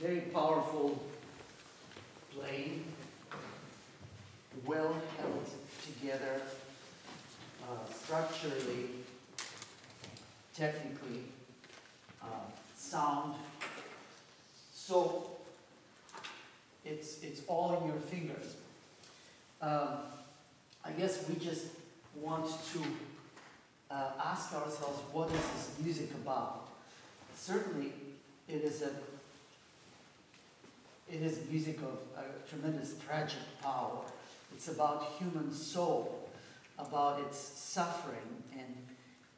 very powerful playing, well held together, uh, structurally, technically, uh, sound. So it's, it's all in your fingers. Um, I guess we just want to uh, ask ourselves, what is this music about? Certainly, it is a it is music of a tremendous tragic power. It's about human soul, about its suffering and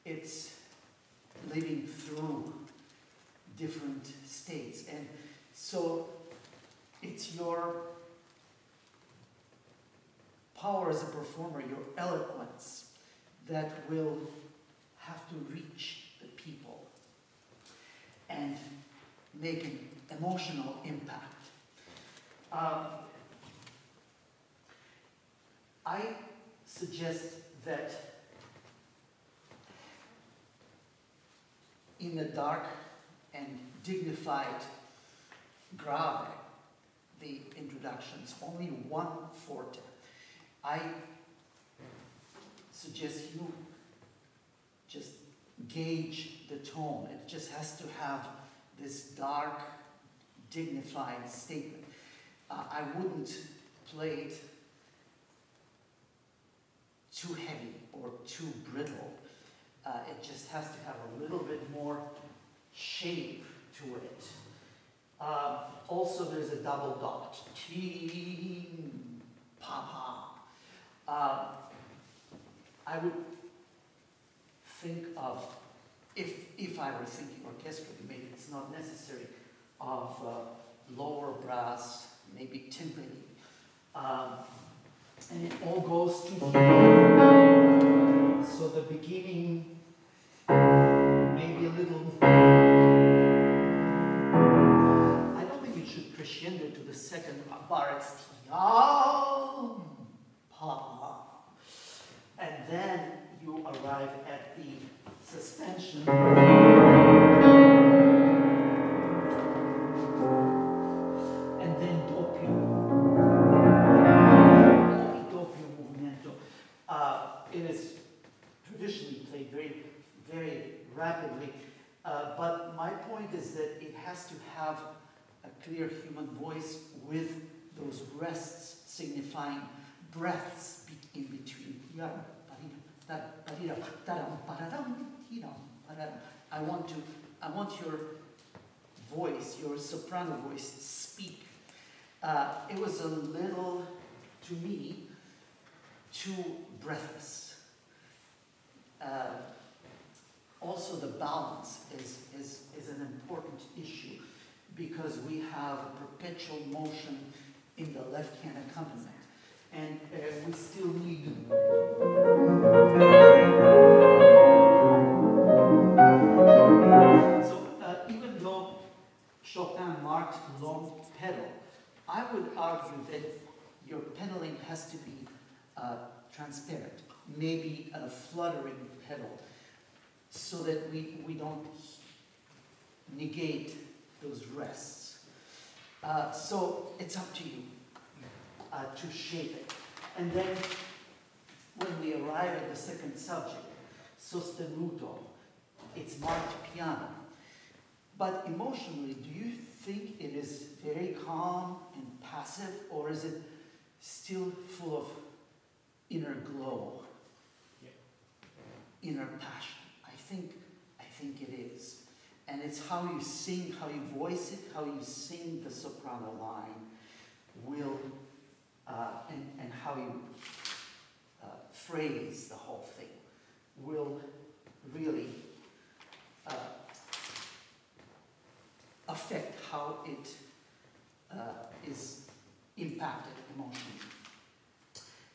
its living through different states. And so it's your power as a performer, your eloquence, that will have to reach the people and make an emotional impact. Um, I suggest that in the dark and dignified grave, the introductions, only one forte. I suggest you just gauge the tone. It just has to have this dark, dignified statement. Uh, I wouldn't play it too heavy or too brittle. Uh, it just has to have a little bit more shape to it. Uh, also, there's a double dot. Ting, pa pa. Uh, I would think of, if, if I were thinking orchestrally, maybe it's not necessary, of lower brass, maybe timpani. Um, and it all goes to here. So the beginning, maybe a little. I don't think it should crescendo to the second bar. It's pa. And then you arrive at the suspension. Played very, very rapidly. Uh, but my point is that it has to have a clear human voice with those rests signifying breaths in between. You know I want to, I want your voice, your soprano voice, speak. Uh, it was a little, to me, too breathless. Uh, also, the balance is, is, is an important issue because we have a perpetual motion in the left hand accompaniment. And uh, we still need. Or is it still full of inner glow, inner passion? I think, I think it is. And it's how you sing, how you voice it, how you sing the soprano line will, uh, and, and how you uh, phrase the whole thing will really uh, affect how it uh, is impacted emotionally.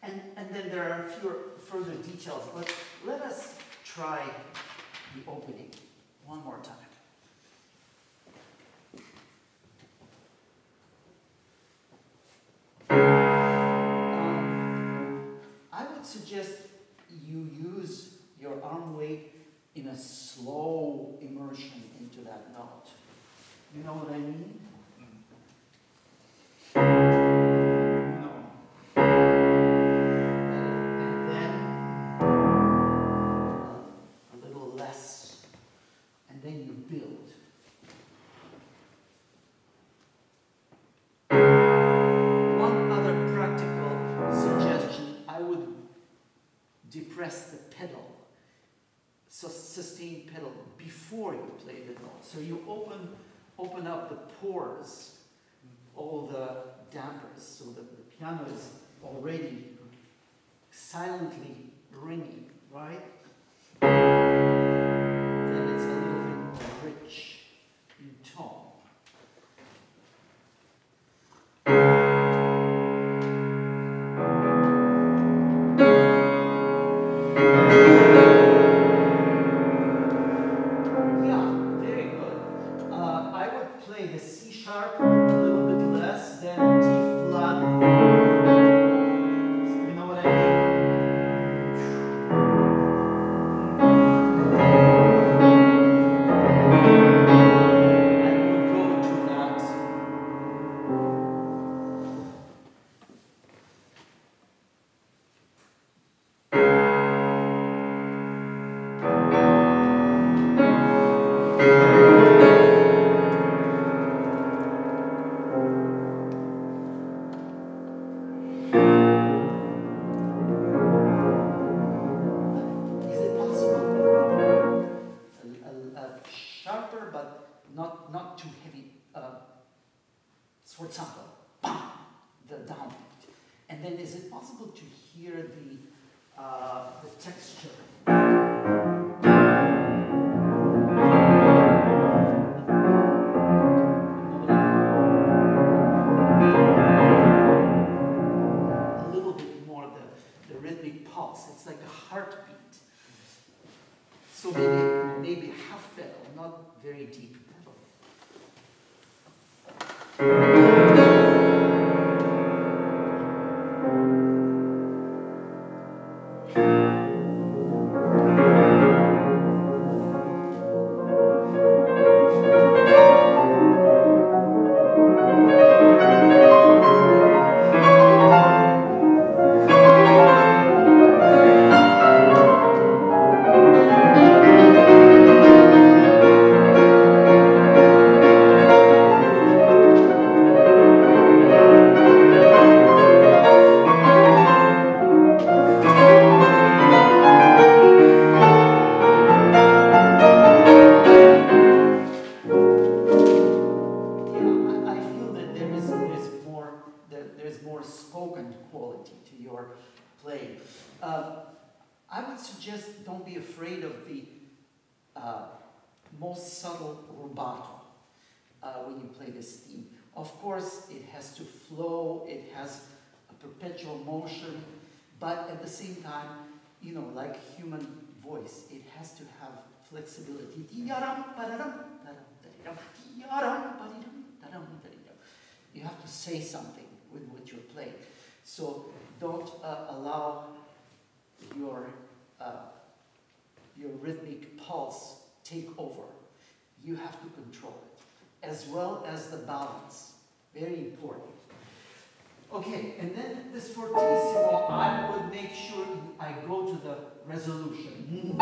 And, and then there are a few further details, but let us try the opening one more time. Um, I would suggest you use your arm weight in a slow immersion into that note. You know what I mean? plated mold. So you open, open up the pores, all the dampers, so that the piano is already silently ringing, right? esteem. Of course, it has to flow, it has a perpetual motion, but at the same time, you know, like human voice, it has to have flexibility. You have to say something with what you're playing. So don't uh, allow your, uh, your rhythmic pulse take over. You have to control it as well as the balance. Very important. Okay, and then this fortissimo, I would make sure I go to the resolution.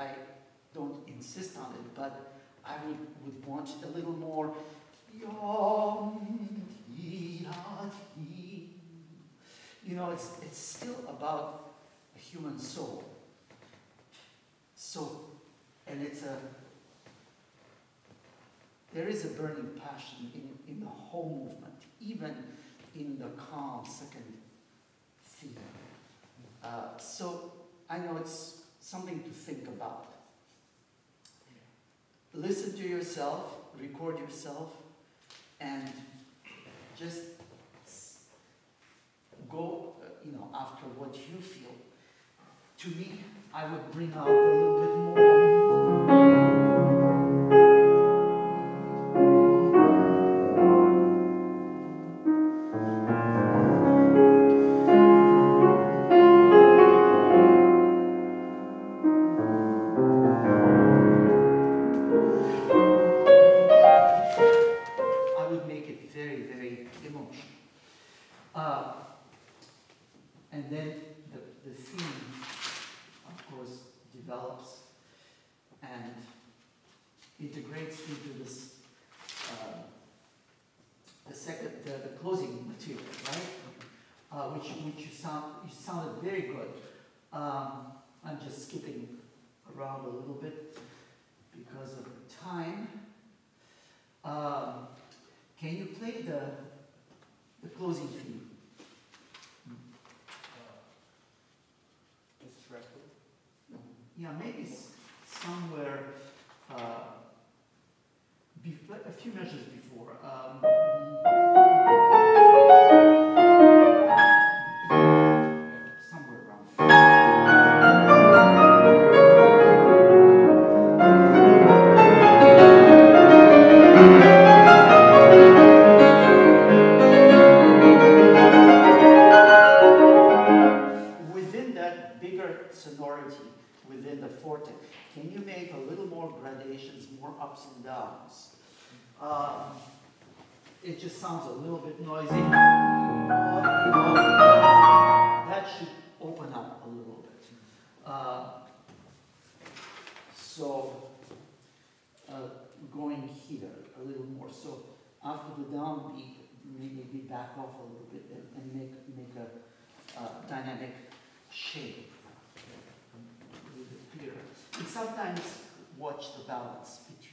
I don't insist on it, but I would, would want a little more you know, it's, it's still about a human soul. So, and it's a, there is a burning passion in, in the whole movement, even in the calm second theme. Uh, so I know it's something to think about. Listen to yourself, record yourself, and just go, you know, after what you feel. To me, I would bring out a little bit more. Which, which you sound, you sounded very good. Um, I'm just skipping around a little bit because of the time. Um, can you play the, the closing theme? Yeah, maybe somewhere, uh, a few measures before. Um,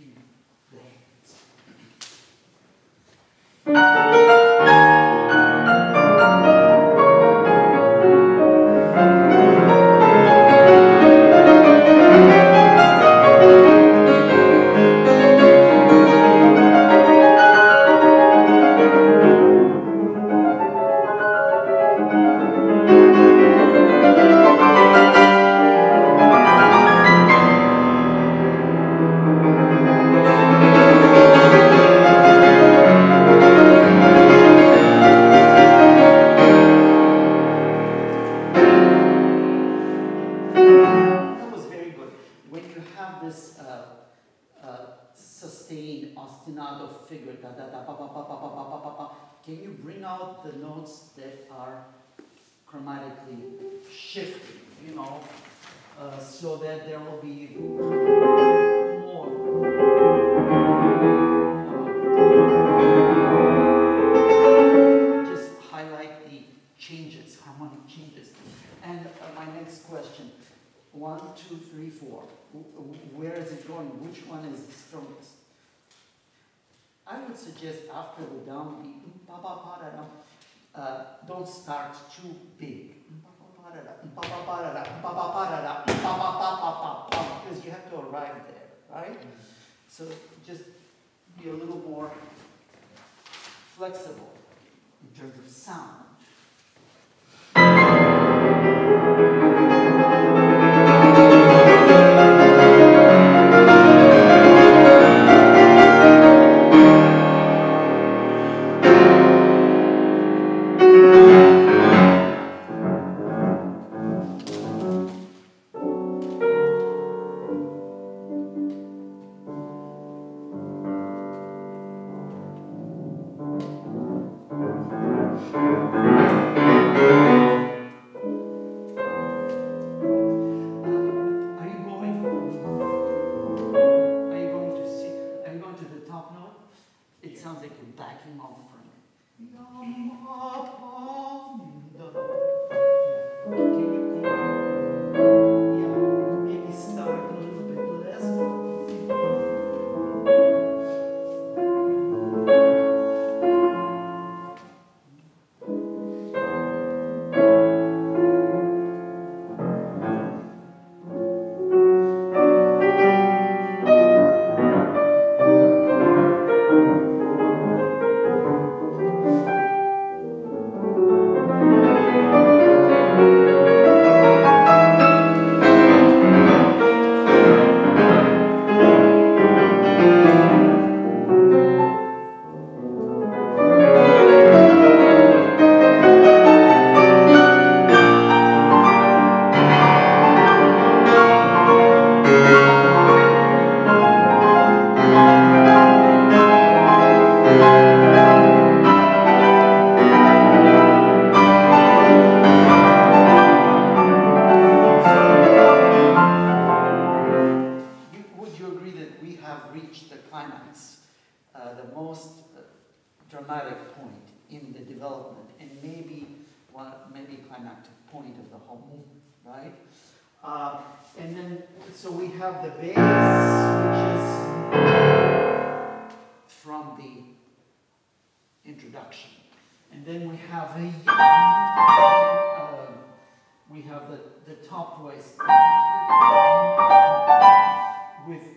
you there. This uh, uh, sustained ostinato figure, da da da pa pa pa pa pa pa pa, can you bring out the notes that are chromatically shifting, you know, uh, so that there will be which one is the strongest. I would suggest after the downbeat, uh, don't start too big. Because you have to arrive there, right? So just be a little more flexible in terms of sound. Uh, uh, in the development, and maybe one, maybe climactic point of the whole. Right, uh, and then so we have the bass from the introduction, and then we have a we have the the top voice with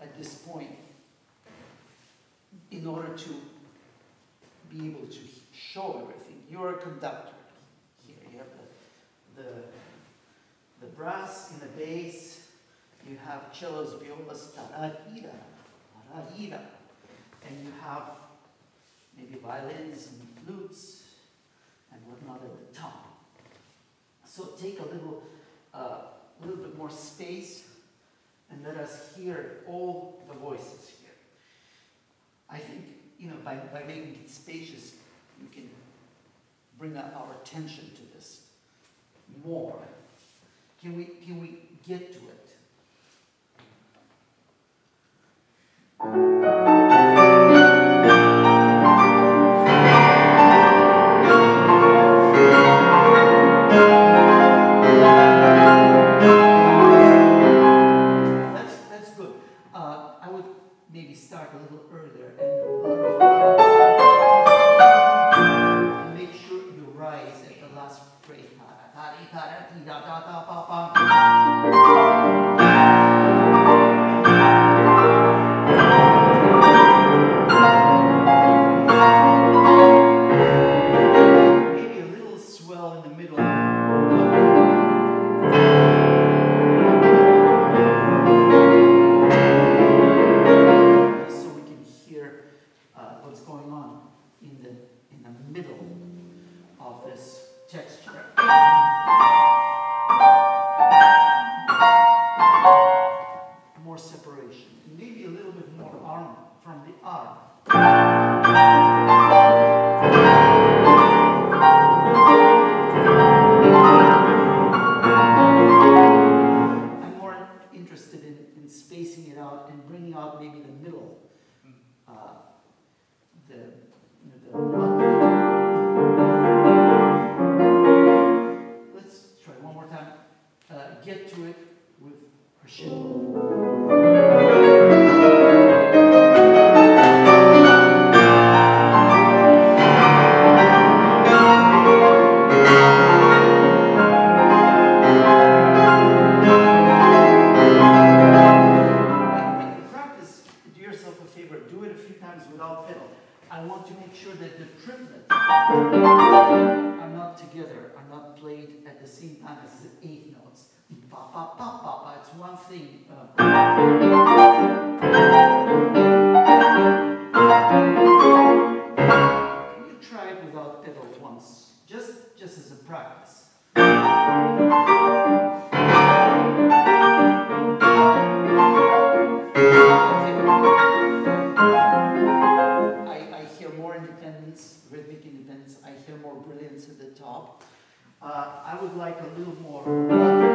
at this point in order to be able to show everything. You're a conductor. Here you have the, the, the brass in the bass, you have cellos, violas, tarahira, tarahira, and you have maybe violins and flutes and whatnot at the top. So take a little, uh, little bit more space and let us hear all the voices here. I think, you know, by, by making it spacious, you can bring our attention to this more. Can we, can we get to it? favor, do it a few times without pedal. I want to make sure that the triplets are not together, are not played at the same time as the eighth notes. Ba ba ba ba ba, it's one thing. Uh, you try it without pedal once, just, just as a practice. Uh, I would like a little more.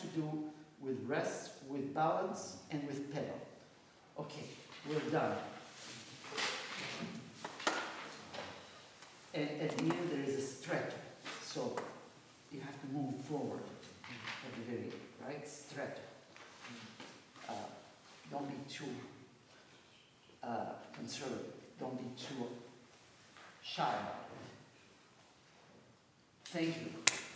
To do with rest, with balance, and with pedal. Okay, we're done. And at the end, there is a stretch, so you have to move forward at the very, right, stretch. Uh, don't be too uh, conservative, don't be too shy. Thank you.